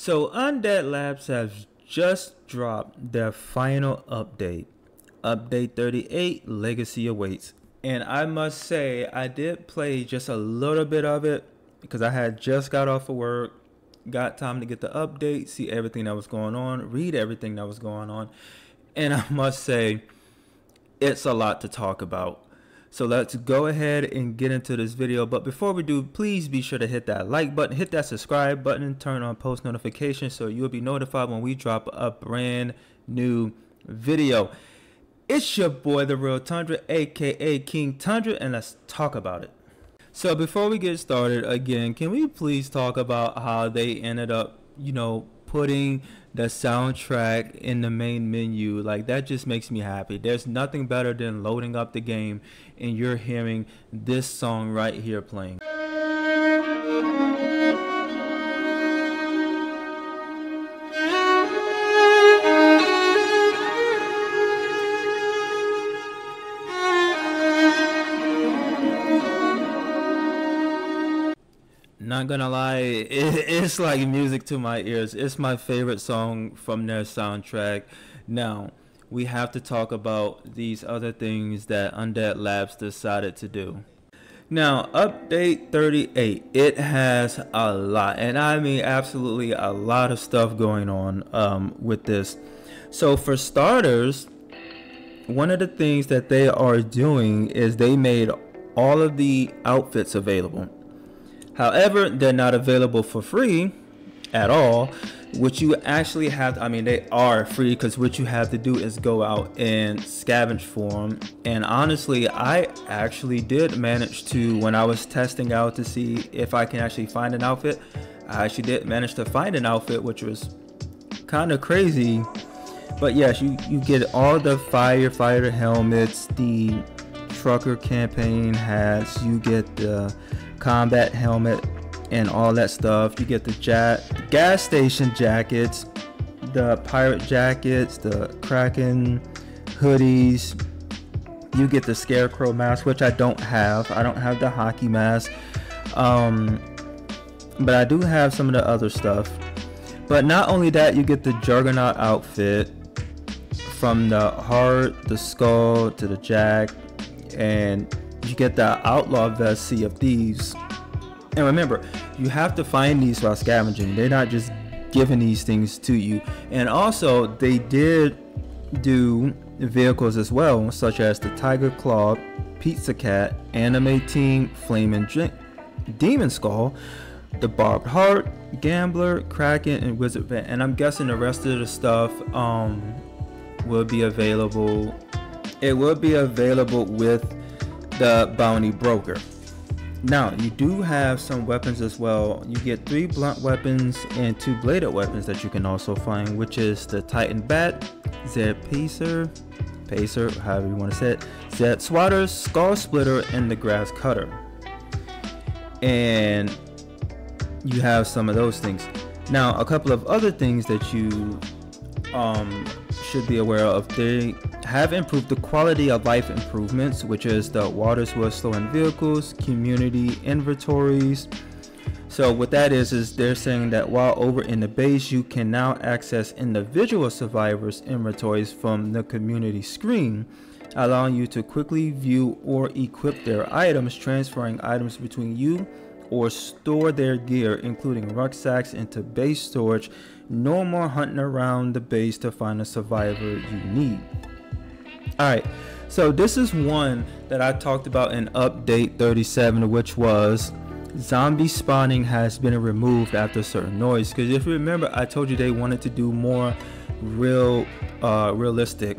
So Undead Labs has just dropped their final update. Update 38 Legacy awaits. And I must say I did play just a little bit of it because I had just got off of work, got time to get the update, see everything that was going on, read everything that was going on. And I must say it's a lot to talk about. So let's go ahead and get into this video. But before we do, please be sure to hit that like button, hit that subscribe button, turn on post notifications so you'll be notified when we drop a brand new video. It's your boy, The Real Tundra, aka King Tundra, and let's talk about it. So before we get started, again, can we please talk about how they ended up, you know, putting the soundtrack in the main menu like that just makes me happy. There's nothing better than loading up the game and you're hearing this song right here playing Not gonna lie, it, it's like music to my ears. It's my favorite song from their soundtrack. Now, we have to talk about these other things that Undead Labs decided to do. Now, update 38, it has a lot, and I mean absolutely a lot of stuff going on um, with this. So, for starters, one of the things that they are doing is they made all of the outfits available. However, they're not available for free at all. What you actually have, I mean, they are free because what you have to do is go out and scavenge for them. And honestly, I actually did manage to, when I was testing out to see if I can actually find an outfit, I actually did manage to find an outfit, which was kind of crazy. But yes, you, you get all the firefighter helmets, the trucker campaign hats, you get the combat helmet and all that stuff. You get the ja- gas station jackets, the pirate jackets, the Kraken hoodies. You get the scarecrow mask, which I don't have. I don't have the hockey mask. Um, but I do have some of the other stuff. But not only that, you get the Juggernaut outfit from the heart, the skull to the jack, and you get the outlaw vest sea of thieves. And remember you have to find these while scavenging. They're not just giving these things to you. And also they did do vehicles as well such as the tiger claw pizza cat anime team flaming demon skull the barbed heart gambler kraken and wizard vet and i'm guessing the rest of the stuff um will be available. It will be available with the bounty broker. Now, you do have some weapons as well. You get three blunt weapons and two bladed weapons that you can also find, which is the Titan Bat, Zed Pacer, Pacer, however you want to say it, Zed Swatter, Skull Splitter, and the Grass Cutter. And you have some of those things. Now, a couple of other things that you um, should be aware of. They have improved the quality of life improvements, which is the waters whistle in vehicles, community inventories. So what that is is they're saying that while over in the base you can now access individual survivors inventories from the community screen, allowing you to quickly view or equip their items, transferring items between you or store their gear, including rucksacks, into base storage. No more hunting around the base to find a survivor you need. Alright, so this is one that I talked about in update 37, which was zombie spawning has been removed after certain noise. Because if you remember, I told you they wanted to do more real, uh, realistic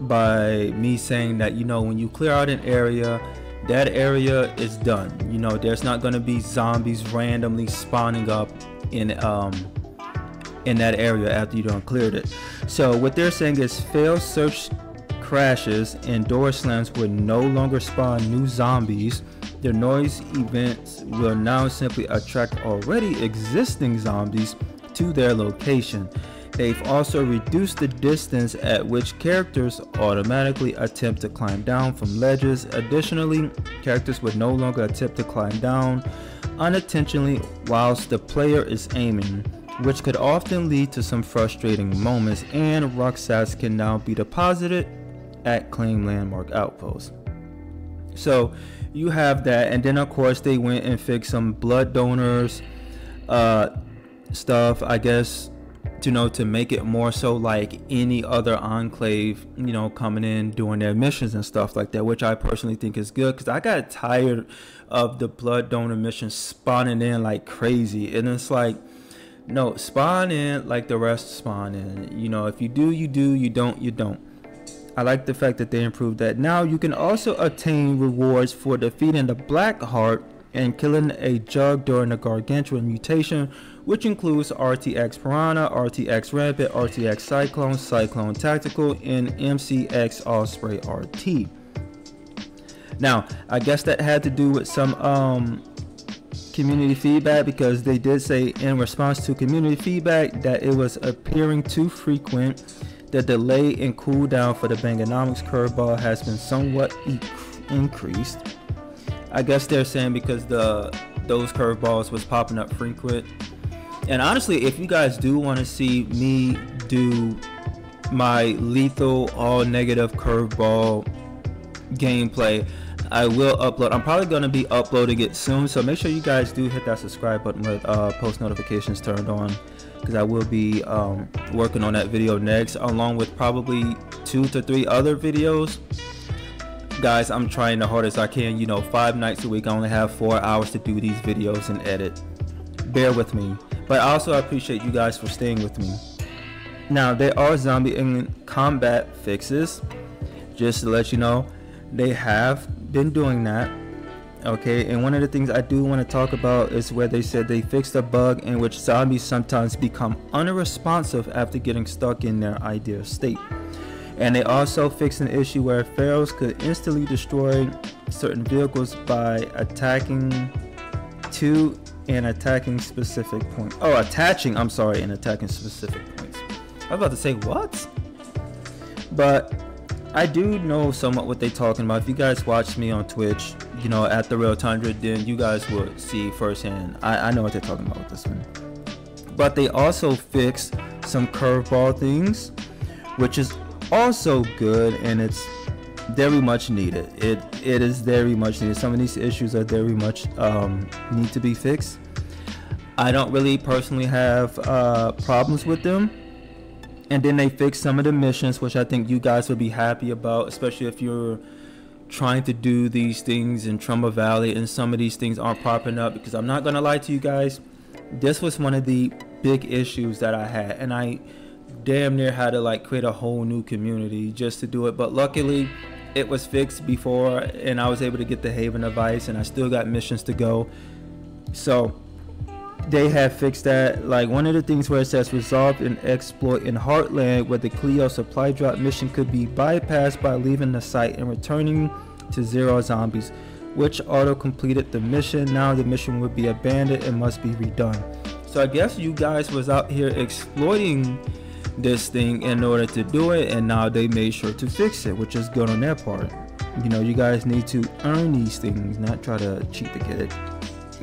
by me saying that, you know, when you clear out an area, that area is done. You know, there's not going to be zombies randomly spawning up in um in that area after you done cleared it. So what they're saying is fail search crashes and door slams will no longer spawn new zombies. The noise events will now simply attract already existing zombies to their location. They've also reduced the distance at which characters automatically attempt to climb down from ledges. Additionally, characters would no longer attempt to climb down unintentionally whilst the player is aiming. which could often lead to some frustrating moments, and rucksacks can now be deposited at claim landmark outposts. So you have that, and then of course they went and fixed some blood donors uh, stuff. I guess you know to make it more so like any other enclave you know coming in doing their missions and stuff like that which i personally think is good because i got tired of the blood donor mission spawning in like crazy and it's like no spawn in like the rest spawn in you know if you do you do you don't you don't I like the fact that they improved that. Now you can also obtain rewards for defeating the Black Heart and killing a Jug during the Gargantuan mutation, which includes RTX Piranha, RTX Rampant, RTX Cyclone, Cyclone Tactical, and MCX Osprey RT. Now, I guess that had to do with some um, community feedback because they did say in response to community feedback that it was appearing too frequent the delay in cooldown for the Banganomics curveball has been somewhat e- increased. I guess they're saying because the those curveballs was popping up frequent. And honestly, if you guys do want to see me do my lethal all negative curveball gameplay, I will upload. I'm probably going to be uploading it soon, so make sure you guys do hit that subscribe button with uh, post notifications turned on because I will be um, working on that video next, along with probably two to three other videos. Guys, I'm trying the hardest I can. You know, five nights a week. I only have four hours to do these videos and edit. Bear with me. But also, I appreciate you guys for staying with me. Now, there are zombie in combat fixes. Just to let you know, they have been doing that okay? And one of the things i do want to talk about is where they said they fixed a bug in which zombies sometimes become unresponsive after getting stuck in their idle state. And they also fixed an issue where ferals could instantly destroy certain vehicles by attacking to and attacking specific points oh attaching i'm sorry and attacking specific points. I was about to say what? But I do know somewhat what they're talking about. If you guys watch me on Twitch, you know, at the Real Tundra, then you guys will see firsthand. I, I know what they're talking about with this one. But they also fixed some curveball things, which is also good and it's very much needed. It it is very much needed. Some of these issues are very much um, need to be fixed. I don't really personally have uh, problems with them and then they fixed some of the missions which i think you guys would be happy about especially if you're trying to do these things in Trumbull Valley and some of these things aren't popping up. Because I'm not gonna lie to you guys this was one of the big issues that I had. And I damn near had to like create a whole new community just to do it. But luckily it was fixed before and I was able to get the Haven of Ice and I still got missions to go. So they have fixed that. Like one of the things where it says resolve an exploit in Heartland where the Cleo supply drop mission could be bypassed by leaving the site and returning to zero zombies, which auto completed the mission. Now the mission would be abandoned and must be redone. So I guess you guys was out here exploiting this thing in order to do it and now they made sure to fix it, which is good on their part. You know, you guys need to earn these things, not try to cheat to get it.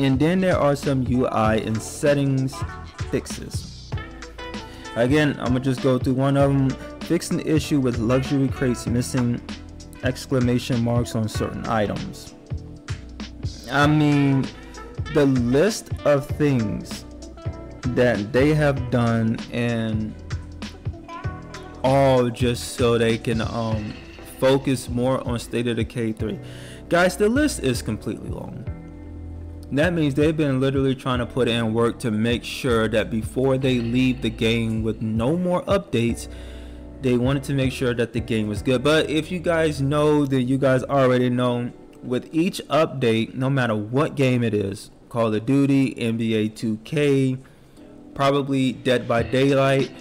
And then there are some UI and settings fixes. Again, I'm gonna just go through one of them. Fix an issue with luxury crates missing exclamation marks on certain items. I mean, the list of things that they have done and all just so they can um, focus more on State of Decay 3. Guys, the list is completely long. That means they've been literally trying to put in work to make sure that before they leave the game with no more updates, they wanted to make sure that the game was good. But if you guys know that you guys already know, with each update, no matter what game it is, Call of Duty, NBA 2K, probably Dead by Daylight,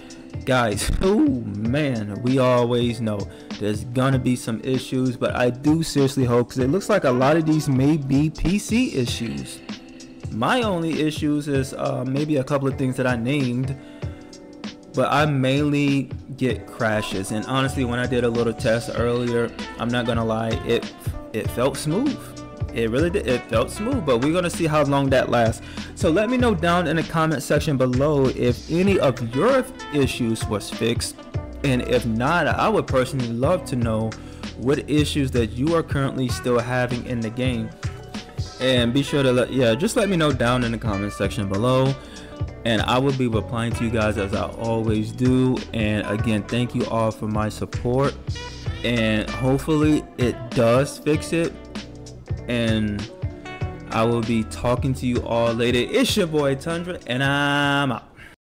guys, oh man, we always know there's gonna be some issues, but I do seriously hope because it looks like a lot of these may be PC issues. My only issues is uh, maybe a couple of things that I named, but I mainly get crashes. And honestly, when I did a little test earlier, I'm not gonna lie, it it felt smooth. it really did it felt smooth but we're gonna see how long that lasts so let me know down in the comment section below if any of your issues was fixed and if not i would personally love to know what issues that you are currently still having in the game and be sure to let yeah just let me know down in the comment section below and I will be replying to you guys as I always do. And again, thank you all for my support. And hopefully, it does fix it. And I will be talking to you all later. It's your boy Tundra, and I'm out.